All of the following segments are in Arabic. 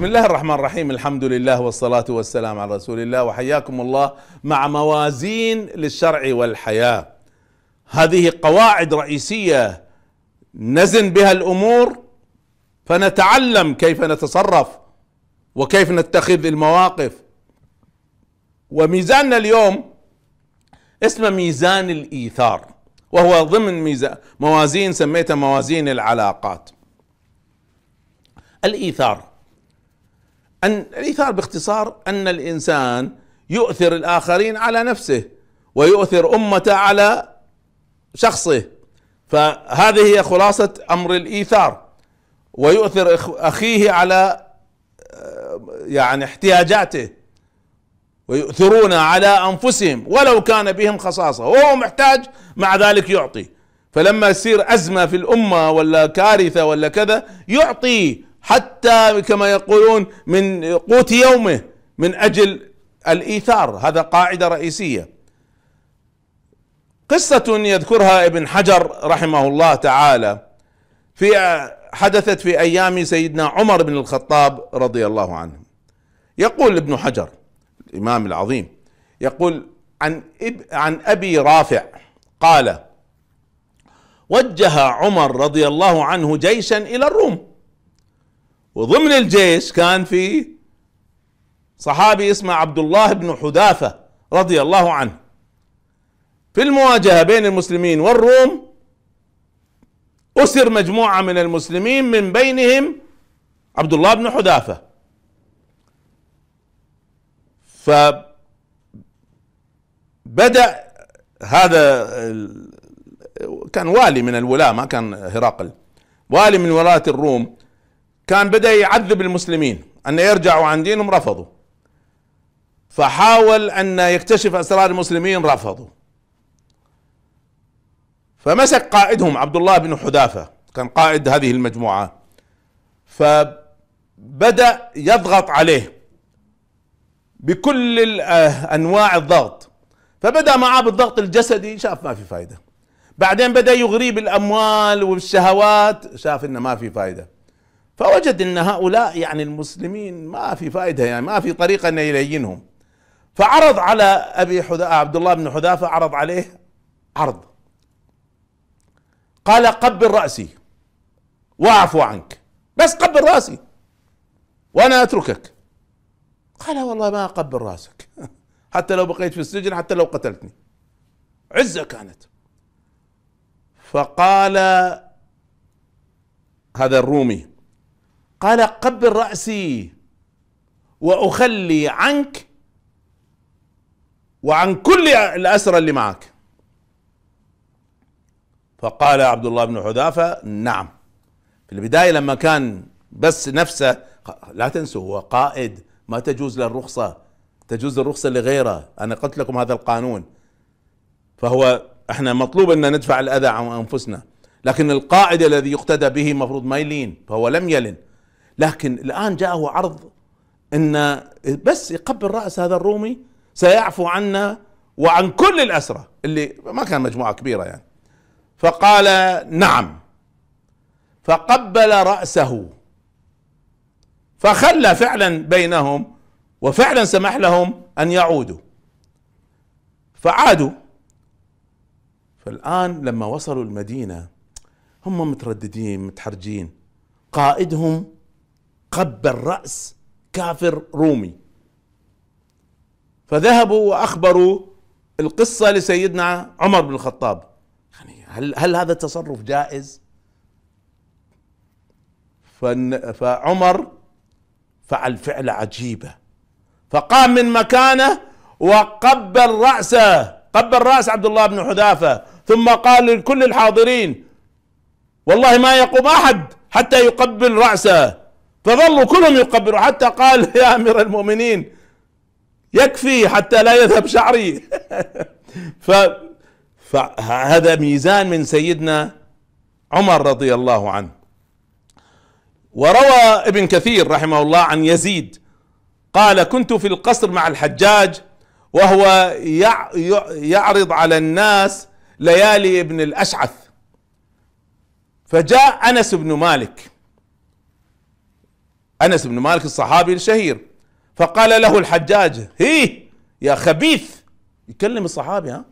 بسم الله الرحمن الرحيم. الحمد لله والصلاة والسلام على رسول الله. وحياكم الله مع موازين للشرع والحياة. هذه قواعد رئيسية. نزن بها الأمور فنتعلم كيف نتصرف وكيف نتخذ المواقف. وميزاننا اليوم اسمه ميزان الإيثار وهو ضمن موازين سميتها موازين العلاقات. الإيثار. أن الإيثار باختصار أن الإنسان يؤثر الآخرين على نفسه ويؤثر أمته على شخصه. فهذه هي خلاصة أمر الإيثار. ويؤثر أخيه على يعني احتياجاته. ويؤثرون على أنفسهم ولو كان بهم خصاصة وهو محتاج مع ذلك يعطي. فلما يصير أزمة في الأمة ولا كارثة ولا كذا يعطي حتى كما يقولون من قوت يومه من أجل الإيثار هذا قاعدة رئيسية. قصة يذكرها ابن حجر رحمه الله تعالى في حدثت في أيام سيدنا عمر بن الخطاب رضي الله عنه. يقول ابن حجر الإمام العظيم يقول عن عن أبي رافع قال وجه عمر رضي الله عنه جيشا إلى الروم. وضمن الجيش كان في صحابي اسمه عبد الله بن حذافة رضي الله عنه. في المواجهة بين المسلمين والروم أسر مجموعة من المسلمين من بينهم عبد الله بن حذافة. فبدا هذا كان والي من الولاة ما كان هرقل. والي من ولاة الروم. كان بدأ يعذب المسلمين أن يرجعوا عن دينهم رفضوا. فحاول أن يكتشف أسرار المسلمين رفضوا. فمسك قائدهم عبد الله بن حذافة كان قائد هذه المجموعة. فبدأ يضغط عليه بكل أنواع الضغط. فبدأ معه بالضغط الجسدي شاف ما في فائده بعدين بدأ يغري بالأموال والشهوات شاف إنه ما في فائده فوجد إن هؤلاء يعني المسلمين ما في فائدة يعني ما في طريقة ان يلينهم. فعرض على أبي حذافه عبد الله بن حذافة عرض عليه عرض. قال قبل رأسي واعفو عنك. بس قبل رأسي وأنا أتركك. قال والله ما أقبل رأسك. حتى لو بقيت في السجن حتى لو قتلتني. عزة كانت. فقال هذا الرومي قال قبل رأسي وأخلي عنك وعن كل الأسرى اللي معك. فقال عبد الله بن حذافة نعم. في البداية لما كان بس نفسه لا تنسوا هو قائد ما تجوز له الرخصة تجوز الرخصة لغيره أنا قلت لكم هذا القانون. فهو إحنا مطلوب أن ندفع الأذى عن أنفسنا لكن القائد الذي يقتدى به المفروض ما يلين فهو لم يلن. لكن الآن جاءه عرض إن بس يقبل رأس هذا الرومي سيعفو عنا وعن كل الاسرى اللي ما كان مجموعة كبيرة يعني. فقال نعم. فقبل رأسه. فخلى فعلا بينهم وفعلا سمح لهم أن يعودوا. فعادوا. فالآن لما وصلوا المدينة هم مترددين متحرجين. قائدهم قبل رأس كافر رومي. فذهبوا وأخبروا القصة لسيدنا عمر بن الخطاب. يعني هل, هل هذا التصرف جائز؟ فعمر فعل فعلة عجيبة. فقام من مكانه وقبل رأسه قبل رأس عبد الله بن حذافة. ثم قال لكل الحاضرين والله ما يقوم أحد حتى يقبل رأسه. فظلوا كلهم يقبلوا. حتى قال يا أمير المؤمنين يكفي حتى لا يذهب شعري. ف فهذا ميزان من سيدنا عمر رضي الله عنه. وروى ابن كثير رحمه الله عن يزيد قال كنت في القصر مع الحجاج وهو يعرض على الناس ليالي ابن الأشعث. فجاء أنس بن مالك انس بن مالك الصحابي الشهير. فقال له الحجاج هي يا خبيث. يكلم الصحابي ها؟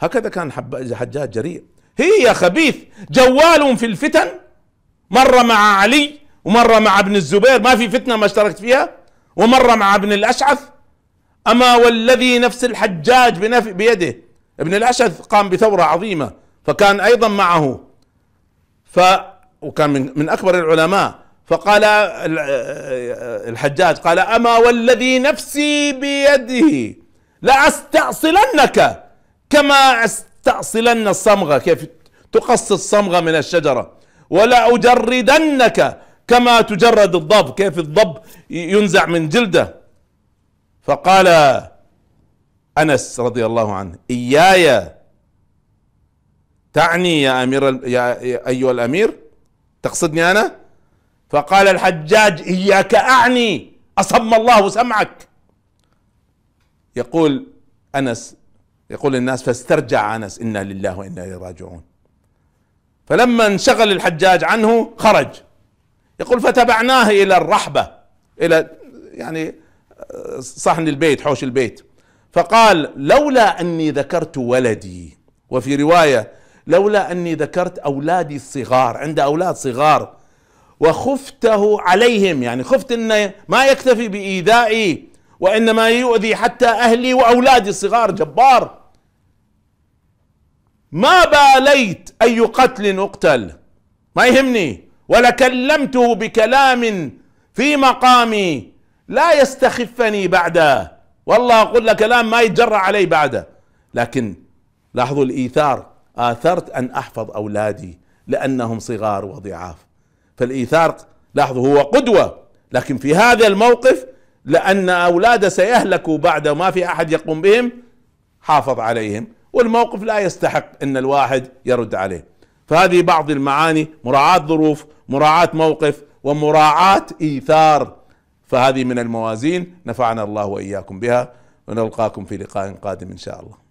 هكذا كان حجاج جريء. هي يا خبيث جوال في الفتن. مرة مع علي ومرة مع ابن الزبير. ما في فتنة ما اشتركت فيها. ومرة مع ابن الأشعث. أما والذي نفس الحجاج بيده. ابن الأشعث قام بثورة عظيمة فكان أيضا معه. ف وكان من من أكبر العلماء. فقال الحجاج قال أما والذي نفسي بيده لأستأصلنك كما أستأصلن الصمغة كيف تقص الصمغة من الشجرة؟ ولا أجردنك كما تجرد الضب كيف الضب ينزع من جلده؟ فقال أنس رضي الله عنه إياي تعني يا أمير يا أيها الأمير؟ تقصدني أنا؟ فقال الحجاج إياك أعني أصم الله سمعك. يقول أنس يقول الناس فاسترجع أنس إنا لله وإنا إليه راجعون. فلما انشغل الحجاج عنه خرج. يقول فتبعناه إلى الرحبة إلى يعني صحن البيت حوش البيت. فقال لولا أني ذكرت ولدي وفي رواية لولا أني ذكرت أولادي الصغار عند أولاد صغار وخفته عليهم يعني خفت انه ما يكتفي بإيذائي وإنما يؤذي حتى أهلي وأولادي الصغار جبار. ما باليت أي قتل أقتل؟ ما يهمني. ولكلمته بكلام في مقامي لا يستخفني بعده. والله أقول له كلام ما يتجرأ علي بعده. لكن لاحظوا الإيثار. آثرت أن أحفظ أولادي لأنهم صغار وضعاف. فالايثار لاحظوا هو قدوة لكن في هذا الموقف لأن اولاده سيهلكوا بعد ما في أحد يقوم بهم حافظ عليهم والموقف لا يستحق إن الواحد يرد عليه. فهذه بعض المعاني مراعاة ظروف مراعاة موقف ومراعاة إيثار. فهذه من الموازين نفعنا الله وإياكم بها ونلقاكم في لقاء قادم إن شاء الله.